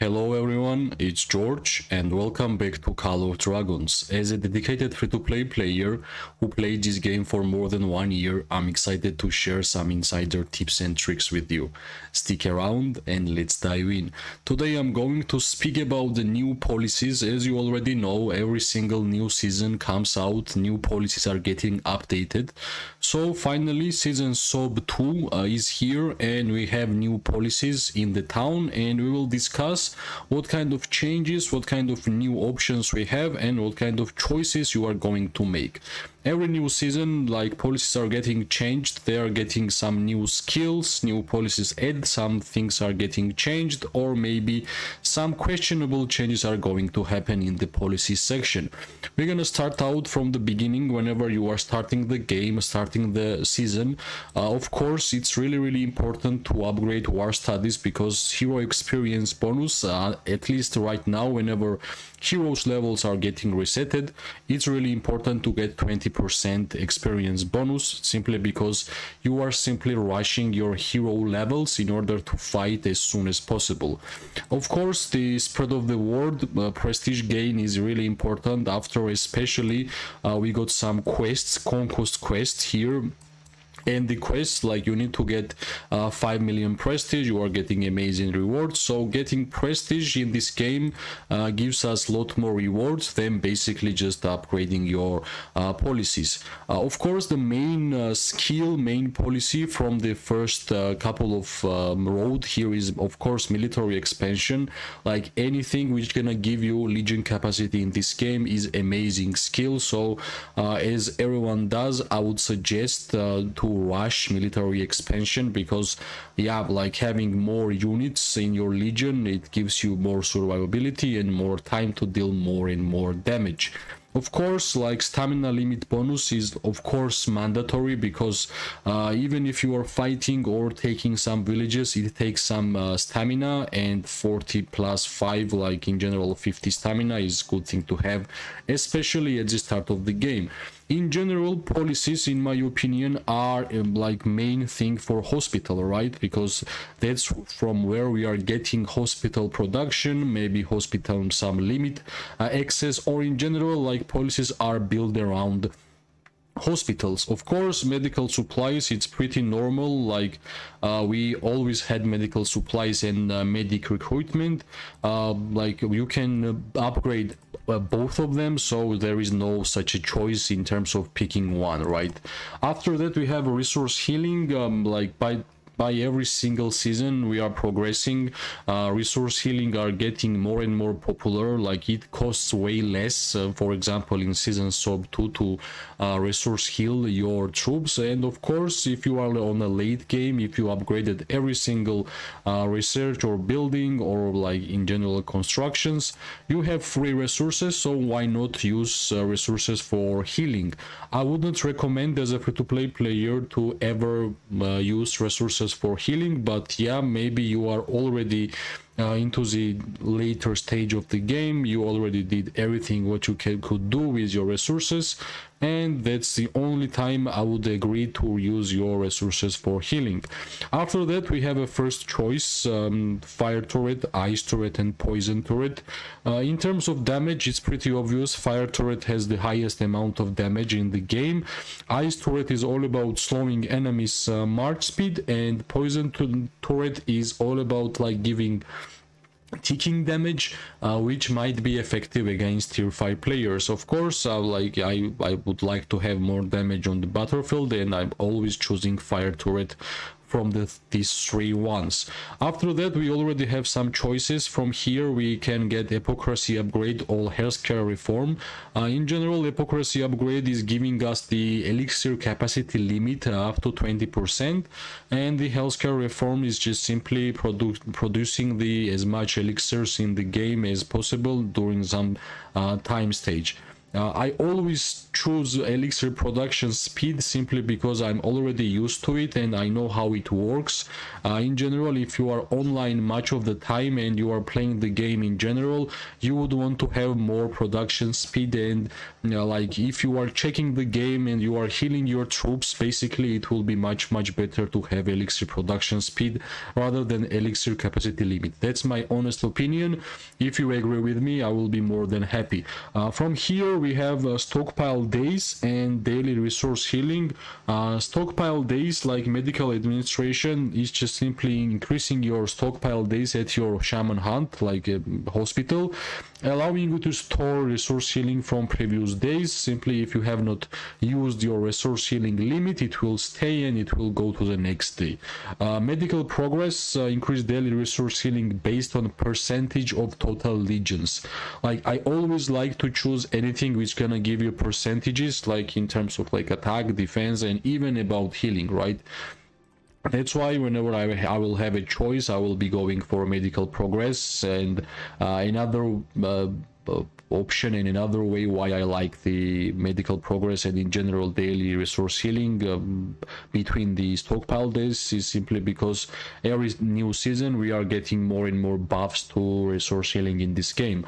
Hello everyone, it's George and welcome back to Call of Dragons. As a dedicated free-to-play player who played this game for more than one year, I'm excited to share some insider tips and tricks with you. Stick around and let's dive in. Today I'm going to speak about the new policies. As you already know, every single new season comes out, new policies are getting updated. So finally season sub 2 uh, is here and we have new policies in the town and we will discuss what kind of changes, what kind of new options we have and what kind of choices you are going to make every new season like policies are getting changed. They are getting some new skills new policies add some things are getting changed or maybe some questionable changes are going to happen in the policy section. We're gonna start out from the beginning whenever you are starting the game starting the season. Uh, of course it's really really important to upgrade war studies because hero experience bonus uh, at least right now whenever heroes levels are getting resetted. It's really important to get 20% experience bonus simply because you are simply rushing your hero levels in order to fight as soon as possible. Of course the spread of the word uh, prestige gain is really important. After especially uh, we got some quests conquest quests here and the quest like you need to get uh, 5 million prestige. You are getting amazing rewards. So getting prestige in this game uh, gives us a lot more rewards than basically just upgrading your uh, policies. Uh, of course the main uh, skill main policy from the first uh, couple of um, road here is of course military expansion. Like anything which gonna give you legion capacity in this game is amazing skill. So as everyone does i would suggest to rush military expansion because yeah like having more units in your legion it gives you more survivability and more time to deal more and more damage. Of course like stamina limit bonus is of course mandatory because uh, even if you are fighting or taking some villages it takes some uh, stamina and 40 plus 5 like in general 50 stamina is good thing to have especially at the start of the game in general policies in my opinion are um, like main thing for hospital right? Because that's from where we are getting hospital production maybe hospital some limit uh, access or in general like policies are built around hospitals. Of course medical supplies it's pretty normal like uh, we always had medical supplies and uh, medic recruitment. Uh, like you can upgrade uh, both of them so there is no such a choice in terms of picking one right? After that we have resource healing um, like by by every single season we are progressing. Uh, resource healing are getting more and more popular like it costs way less uh, for example in season sub 2 to uh, resource heal your troops. And of course if you are on a late game if you upgraded every single uh, research or building or like in general constructions you have free resources so why not use uh, resources for healing? I wouldn't recommend as a free-to-play player to ever uh, use resources for healing but yeah maybe you are already uh, into the later stage of the game. You already did everything what you can, could do with your resources and that's the only time I would agree to use your resources for healing. After that we have a first choice, um, fire turret, ice turret and poison turret. Uh, in terms of damage it's pretty obvious, fire turret has the highest amount of damage in the game, ice turret is all about slowing enemies uh, march speed and poison turret is all about like giving ticking damage uh, which might be effective against tier 5 players. Of course uh, like I, I would like to have more damage on the battlefield and I'm always choosing fire turret from the, these three ones. After that, we already have some choices. From here, we can get Apothecary Upgrade or Healthcare Reform. Uh, in general, Apothecary Upgrade is giving us the Elixir capacity limit uh, up to 20%, and the Healthcare Reform is just simply produ producing the as much elixirs in the game as possible during some uh, time stage. Uh, I always choose Elixir production speed simply because I'm already used to it and I know how it works. Uh, in general, if you are online much of the time and you are playing the game in general, you would want to have more production speed and you know, like if you are checking the game and you are healing your troops, basically it will be much much better to have Elixir production speed rather than Elixir capacity limit. That's my honest opinion. If you agree with me, I will be more than happy. Uh, from here we have uh, stockpile days and daily resource healing. Uh, stockpile days, like medical administration, is just simply increasing your stockpile days at your shaman hut, like a hospital, allowing you to store resource healing from previous days. Simply, if you have not used your resource healing limit, it will stay and it will go to the next day. Uh, medical progress, uh, increase daily resource healing based on percentage of total legions. Like I always like to choose anything which gonna give you percentages like in terms of like attack defense and even about healing right? That's why whenever I, I will have a choice i will be going for medical progress and uh, another uh, option and another way why I like the medical progress and in general daily resource healing um, between the stockpile days is simply because every new season we are getting more and more buffs to resource healing in this game.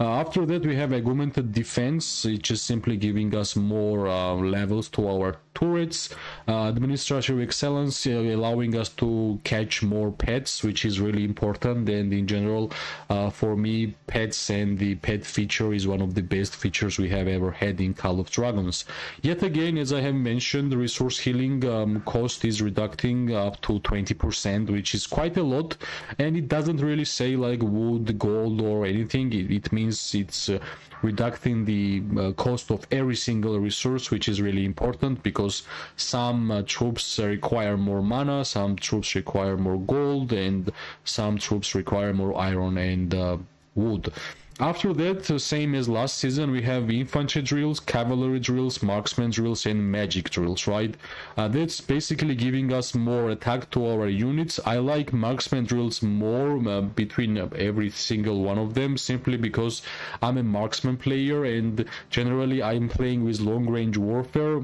Uh, after that we have augmented defense, which is simply giving us more uh, levels to our turrets, uh, administrative excellence uh, allowing us to catch more pets, which is really important and in general uh, for me pets and the pet feature is one of the best features we have ever had in Call of Dragons. Yet again, as I have mentioned, the resource healing um, cost is reducing up to 20%, which is quite a lot and it doesn't really say like wood, gold or anything. It, it means it's uh, reducing the uh, cost of every single resource, which is really important because some uh, troops require more mana, some troops require more gold, and some troops require more iron and uh, wood. After that, uh, same as last season, we have infantry drills, cavalry drills, marksman drills, and magic drills, right? Uh, that's basically giving us more attack to our units. I like marksman drills more uh, between uh, every single one of them, simply because I'm a marksman player and generally I'm playing with long range warfare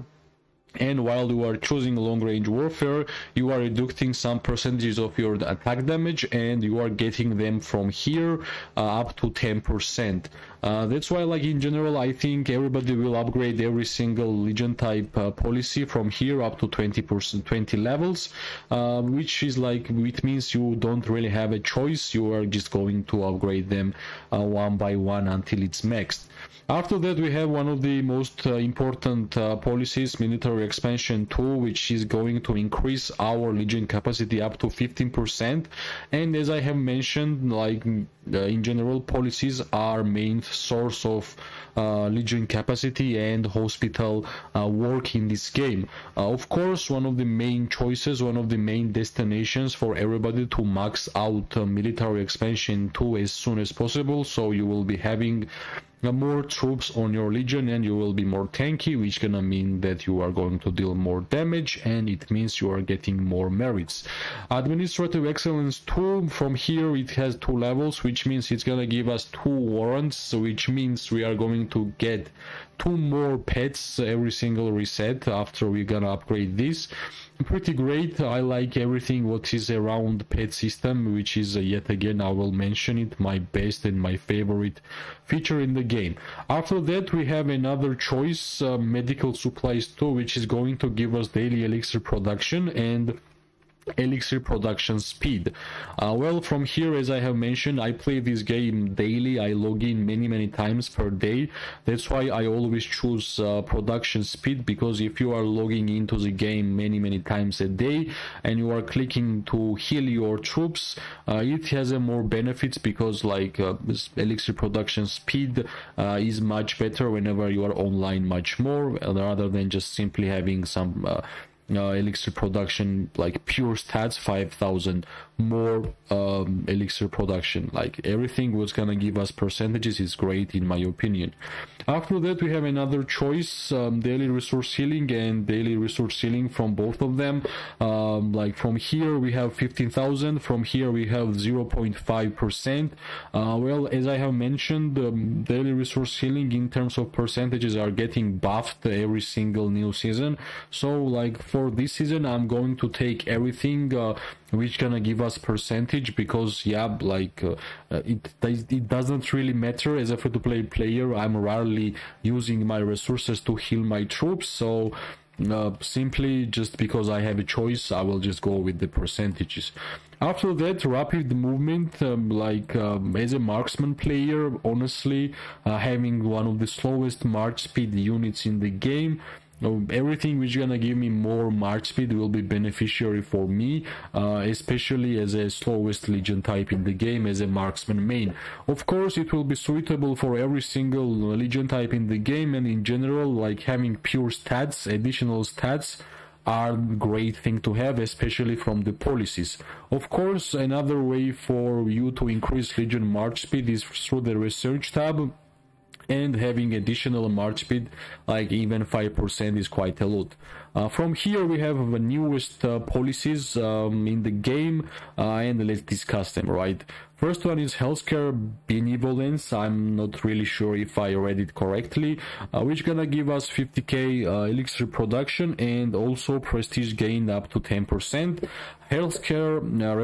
and while you are choosing long range warfare you are reducing some percentages of your attack damage and you are getting them from here uh, up to 10 percent uh, that's why like in general i think everybody will upgrade every single legion type uh, policy from here up to 20 percent 20 levels uh, which is like it means you don't really have a choice you are just going to upgrade them uh, one by one until it's maxed after that, we have one of the most uh, important uh, policies, military expansion 2, which is going to increase our legion capacity up to 15%. And as I have mentioned, like uh, in general, policies are main source of uh, legion capacity and hospital uh, work in this game. Uh, of course, one of the main choices, one of the main destinations for everybody to max out military expansion 2 as soon as possible. So you will be having more troops on your legion and you will be more tanky which gonna mean that you are going to deal more damage and it means you are getting more merits. Administrative excellence 2 from here it has two levels which means it's gonna give us two warrants which means we are going to get two more pets every single reset after we're gonna upgrade this. Pretty great. I like everything what is around pet system which is uh, yet again i will mention it my best and my favorite feature in the game. After that we have another choice uh, medical supplies too which is going to give us daily elixir production and elixir production speed. Uh, well from here as i have mentioned i play this game daily. I log in many many times per day. That's why i always choose uh, production speed because if you are logging into the game many many times a day and you are clicking to heal your troops uh, it has a more benefits because like uh, elixir production speed uh, is much better whenever you are online much more rather than just simply having some uh, elixir production like pure stats 5000 more um, elixir production. Like everything was gonna give us percentages is great in my opinion. After that we have another choice um, daily resource healing and daily resource healing from both of them. Um, like from here we have 15,000 from here we have 0.5 percent. Uh, well as I have mentioned um, daily resource healing in terms of percentages are getting buffed every single new season. So like for this season I'm going to take everything uh, which gonna give us percentage because yeah like uh, it it doesn't really matter as a free to play player i'm rarely using my resources to heal my troops so uh, simply just because I have a choice, I will just go with the percentages. After that, rapid movement, um, like um, as a marksman player, honestly, uh, having one of the slowest march speed units in the game, everything which gonna give me more march speed will be beneficiary for me uh, especially as a slowest legion type in the game as a marksman main. Of course it will be suitable for every single legion type in the game and in general like having pure stats additional stats are great thing to have especially from the policies. Of course another way for you to increase legion march speed is through the research tab and having additional march speed like even 5% is quite a lot. Uh, from here we have the newest uh, policies um, in the game uh, and let's discuss them right. First one is healthcare benevolence. I'm not really sure if I read it correctly, uh, which gonna give us 50k uh, elixir production and also prestige gain up to 10%. Healthcare uh,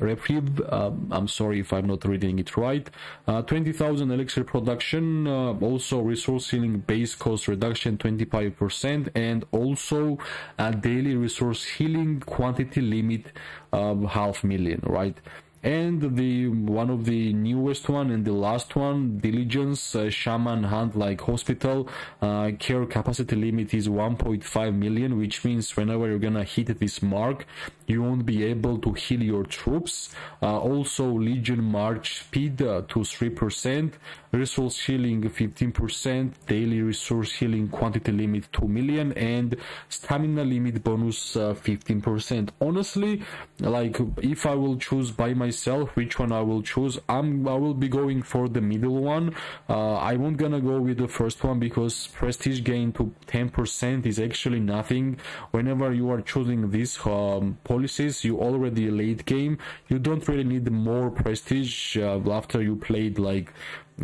reprieve, I'm sorry if I'm not reading it right. Uh, 20,000 elixir production, also resource healing base cost reduction 25%, and also a daily resource healing quantity limit of half million, right? And the one of the newest one and the last one diligence uh, shaman hut like hospital uh, care capacity limit is 1.5 million which means whenever you're gonna hit this mark you won't be able to heal your troops. Uh, also legion march speed uh, to 3% resource healing 15% daily resource healing quantity limit 2 million and stamina limit bonus 15% uh, honestly like if i will choose by my myself which one I will choose. I'm I will be going for the middle one. Uh, I won't gonna go with the first one because prestige gain to 10% is actually nothing. Whenever you are choosing these um, policies, you already late game. You don't really need more prestige uh, after you played like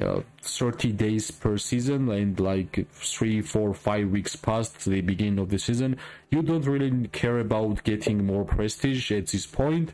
uh, 30 days per season and like three, four, five weeks past the beginning of the season. You don't really care about getting more prestige at this point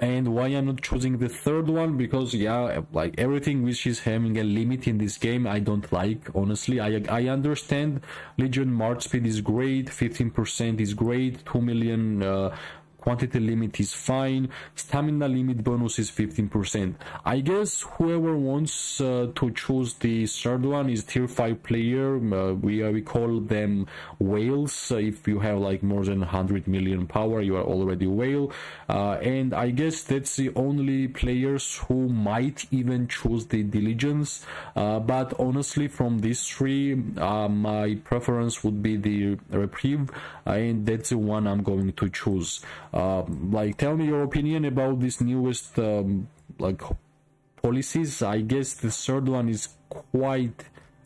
and why I'm not choosing the third one? Because yeah like everything which is having a limit in this game I don't like honestly. I I understand Legion March speed is great 15% is great 2 million uh, quantity limit is fine. Stamina limit bonus is 15% i guess whoever wants uh, to choose the third one is tier 5 player. Uh, we uh, we call them whales. Uh, if you have like more than 100 million power you are already whale. Uh, and i guess that's the only players who might even choose the diligence. Uh, but honestly from these three my preference would be the reprieve and that's the one i'm going to choose um, like tell me your opinion about this newest um, like policies. I guess the third one is quite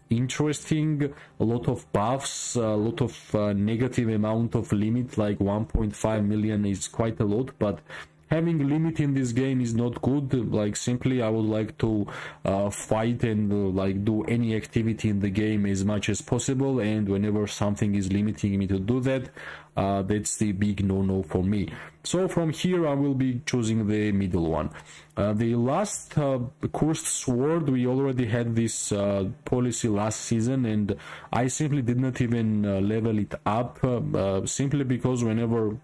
interesting. A lot of buffs a lot of uh, negative amount of limit like 1.5 million is quite a lot but having limit in this game is not good. Like simply i would like to uh, fight and uh, like do any activity in the game as much as possible. And whenever something is limiting me to do that uh, that's the big no-no for me. So from here i will be choosing the middle one. Uh, the last uh, cursed sword we already had this uh, policy last season and i simply did not even level it up simply because whenever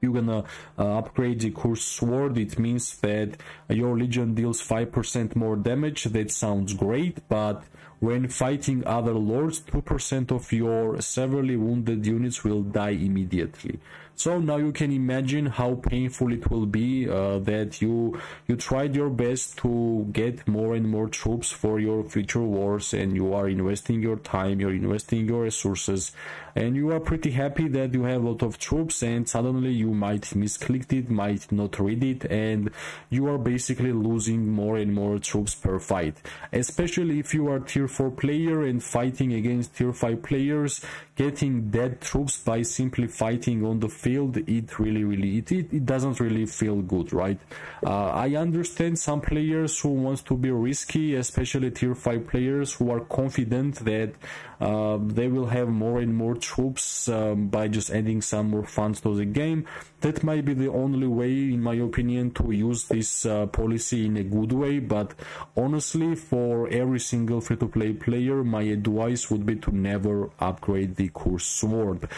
you're gonna uh, upgrade the cursed sword? It means that your legion deals 5% more damage. That sounds great but when fighting other lords 2% of your severely wounded units will die immediately. So now you can imagine how painful it will be uh, that you you tried your best to get more and more troops for your future wars and you are investing your time you're investing your resources and you are pretty happy that you have a lot of troops and suddenly you might misclick it might not read it and you are basically losing more and more troops per fight. Especially if you are tier 4 player and fighting against tier 5 players getting dead troops by simply fighting on the field it really really it, it, it doesn't really feel good right? Uh, i understand some players who wants to be risky especially tier 5 players who are confident that uh, they will have more and more troops um, by just adding some more funds to the game. That might be the only way in my opinion to use this uh, policy in a good way but honestly for every single free-to-play player my advice would be to never upgrade the Curse Sword.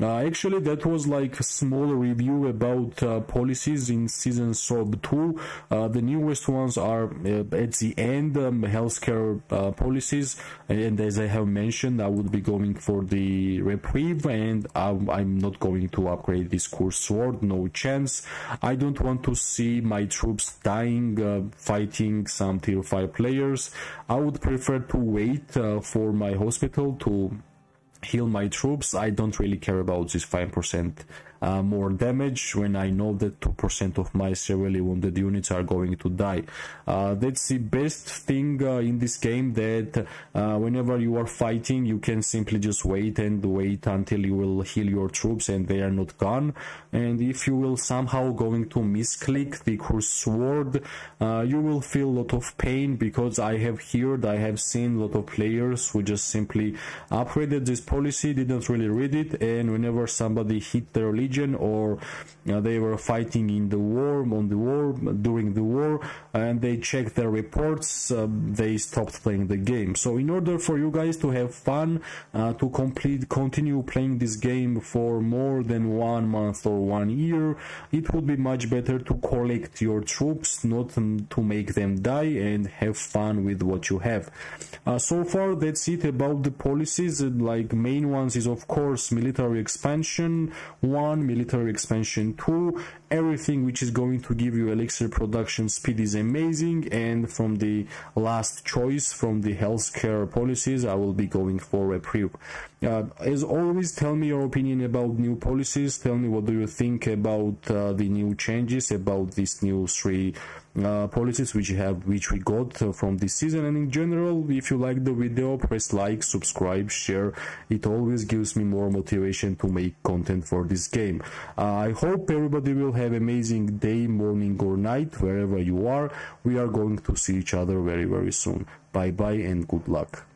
Uh, actually, that was like a small review about uh, policies in Season Sob 2. Uh, the newest ones are at the end, um, healthcare policies, and as I have mentioned, I would be going for the reprieve, and I'm, I'm not going to upgrade this Curse Sword, no chance. I don't want to see my troops dying uh, fighting some tier 5 players. I would prefer to wait uh, for my hospital to heal my troops, I don't really care about this 5% uh, more damage when I know that 2% of my severely wounded units are going to die. Uh, that's the best thing uh, in this game that uh, whenever you are fighting you can simply just wait and wait until you will heal your troops and they are not gone and if you will somehow going to misclick the curse sword uh, you will feel a lot of pain because I have heard I have seen a lot of players who just simply upgraded this policy didn't really read it and whenever somebody hit their legion region or you know, they were fighting in the war on the war during the war and they checked their reports uh, they stopped playing the game. So in order for you guys to have fun uh, to complete continue playing this game for more than one month or one year it would be much better to collect your troops not to make them die and have fun with what you have. Uh, so far that's it about the policies. Like main ones is of course military expansion. One military expansion. 2 everything which is going to give you elixir production speed is amazing and from the last choice from the healthcare policies i will be going for reprieve uh, as always tell me your opinion about new policies. Tell me what do you think about uh, the new changes about these new three uh, policies which have which we got uh, from this season. And in general if you like the video press like subscribe share. It always gives me more motivation to make content for this game. Uh, i hope everybody will have amazing day morning or night wherever you are. We are going to see each other very very soon. Bye bye and good luck